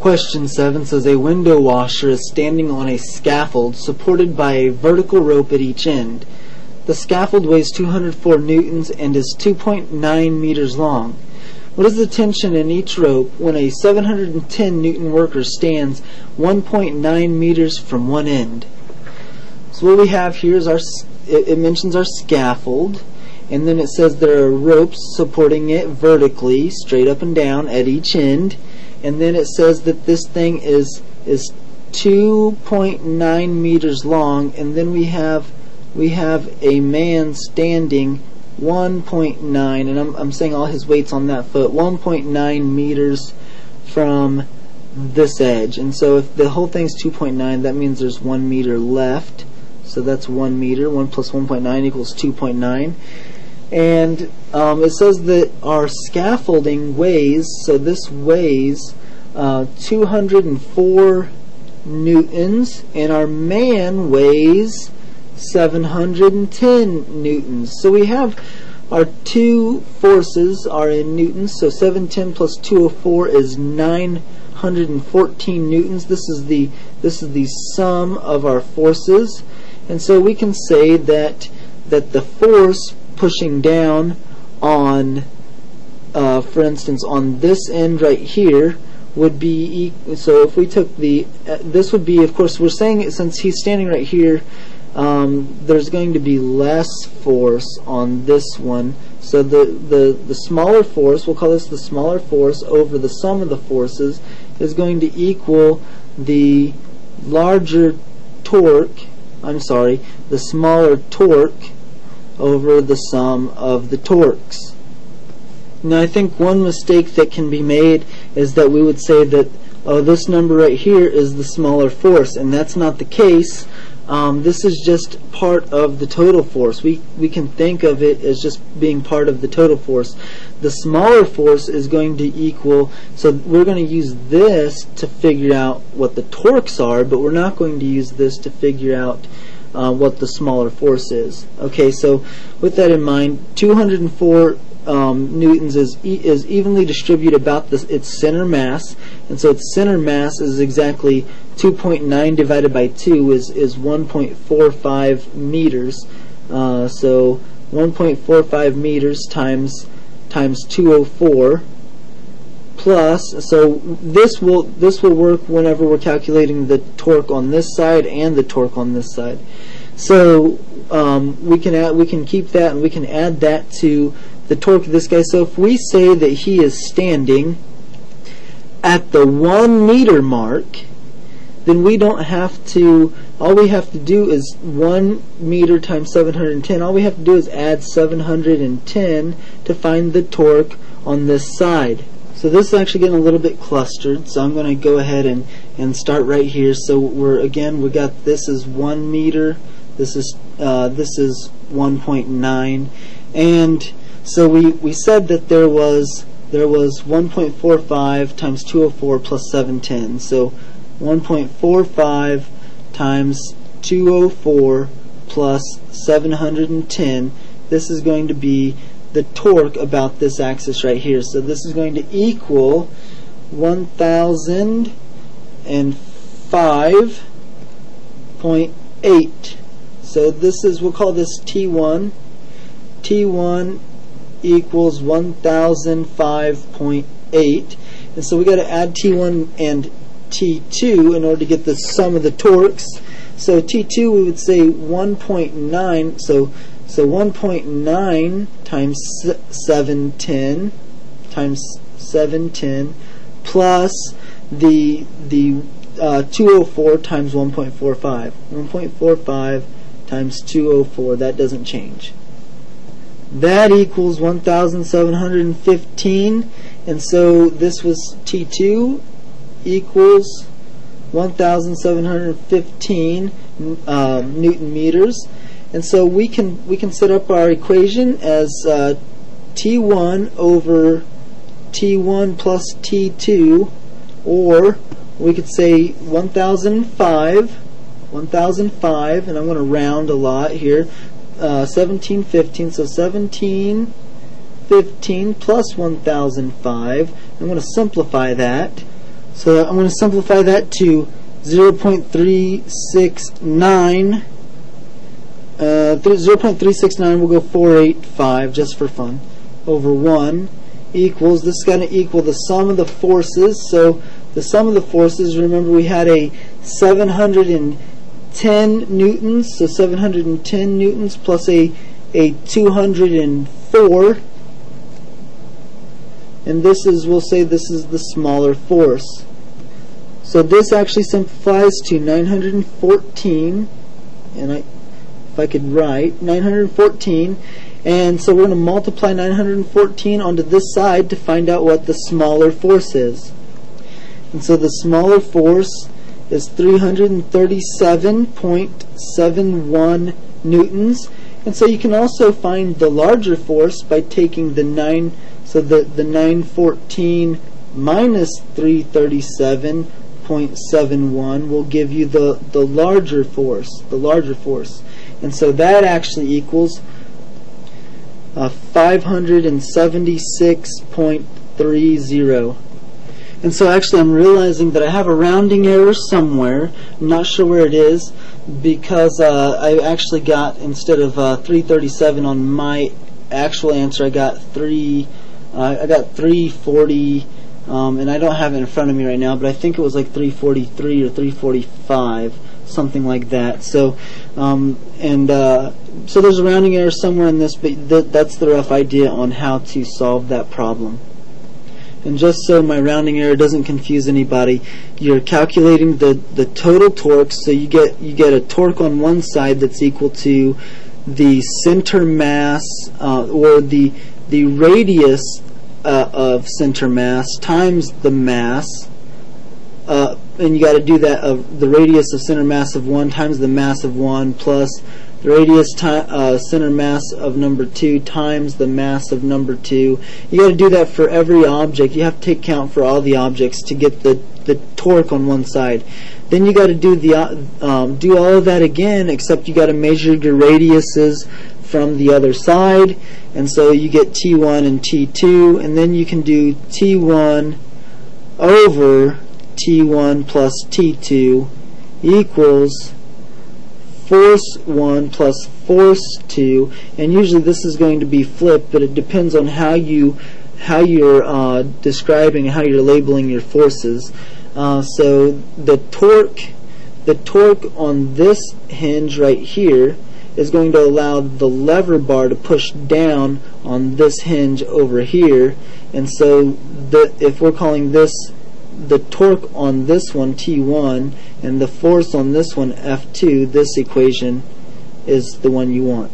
Question 7 says a window washer is standing on a scaffold supported by a vertical rope at each end. The scaffold weighs 204 newtons and is 2.9 meters long. What is the tension in each rope when a 710 newton worker stands 1.9 meters from one end? So what we have here is our, it, mentions our scaffold, and then it says there are ropes supporting it vertically, straight up and down at each end, and then it says that this thing is is 2.9 meters long, and then we have we have a man standing 1.9, and I'm, I'm saying all his weight's on that foot, 1.9 meters from this edge. And so if the whole thing's 2.9, that means there's 1 meter left. So that's 1 meter. 1 plus 1.9 equals 2.9. And um, it says that our scaffolding weighs, so this weighs uh, 204 newtons, and our man weighs 710 newtons. So we have our two forces are in newtons, so 710 plus 204 is 914 newtons. This is the this is the sum of our forces. And so we can say that that the force pushing down on uh, for instance on this end right here would be so if we took the uh, this would be of course we're saying it since he's standing right here um, there's going to be less force on this one. So the, the, the smaller force, we'll call this the smaller force over the sum of the forces, is going to equal the larger torque, I'm sorry, the smaller torque over the sum of the torques. Now I think one mistake that can be made is that we would say that oh this number right here is the smaller force and that's not the case um, this is just part of the total force. We, we can think of it as just being part of the total force. The smaller force is going to equal, so we're going to use this to figure out what the torques are, but we're not going to use this to figure out uh, what the smaller force is. Okay, so with that in mind, 204 um, newtons is e is evenly distributed about this, its center mass, and so its center mass is exactly 2.9 divided by 2 is is 1.45 meters. Uh, so 1.45 meters times times 204 plus so this will this will work whenever we're calculating the torque on this side and the torque on this side so um, we can add, we can keep that and we can add that to the torque of this guy. So if we say that he is standing at the one meter mark, then we don't have to, all we have to do is 1 meter times 710. All we have to do is add 710 to find the torque on this side. So this is actually getting a little bit clustered, so I'm going to go ahead and, and start right here. So we're, again, we got this is 1 meter, this is, uh, this is 1.9, and so we, we said that there was there was 1.45 times 204 plus 710. So 1.45 times 204 plus 710. This is going to be the torque about this axis right here. So this is going to equal 1005.8. So this is, we'll call this T1. T1 equals 1005.8 and so we got to add T1 and T2 in order to get the sum of the torques so T2 we would say 1.9 so so 1.9 times 710 times 710 plus the the uh, 204 times 1.45 1.45 times 204 that doesn't change. That equals 1,715 and so this was T2 equals 1,715 um, Newton meters and so we can we can set up our equation as uh, T1 over T1 plus T2 or we could say 1005 1005 and I'm going to round a lot here uh, 1715. So 1715 plus 1005. I'm going to simplify that. So I'm going to simplify that to 0.369 uh, 0.369 will go 485 just for fun over 1 equals this is going to equal the sum of the forces. So the sum of the forces remember we had a 710 newtons so 710 newtons plus a a 204 and this is we'll say this is the smaller force. So this actually simplifies to 914 and I I could write 914 and so we're going to multiply 914 onto this side to find out what the smaller force is. And so the smaller force is 337.71 newtons. And so you can also find the larger force by taking the 9 so the, the 914 minus 337.71 will give you the, the larger force the larger force and so that actually equals uh, 576.30. And so actually I'm realizing that I have a rounding error somewhere. I'm not sure where it is because uh, I actually got, instead of uh, 337 on my actual answer, I got 3, uh, I got 340, um, and I don't have it in front of me right now, but I think it was like 343 or 345 something like that. So, um, and uh, so there's a rounding error somewhere in this, but th that's the rough idea on how to solve that problem. And just so my rounding error doesn't confuse anybody, you're calculating the, the total torque, so you get you get a torque on one side that's equal to the center mass uh, or the the radius uh, of center mass times the mass uh, and you got to do that of the radius of center mass of 1 times the mass of 1 plus the radius uh, center mass of number 2 times the mass of number 2. You got to do that for every object. You have to take count for all the objects to get the, the torque on one side. Then you got to do the um, do all of that again, except you got to measure your radiuses from the other side, and so you get T1 and T2, and then you can do T1 over T1 plus T2 equals force 1 plus force 2 and usually this is going to be flipped but it depends on how you how you're uh, describing how you're labeling your forces. Uh, so the torque the torque on this hinge right here is going to allow the lever bar to push down on this hinge over here. And so the, if we're calling this the torque on this one, T1, and the force on this one, F2, this equation is the one you want.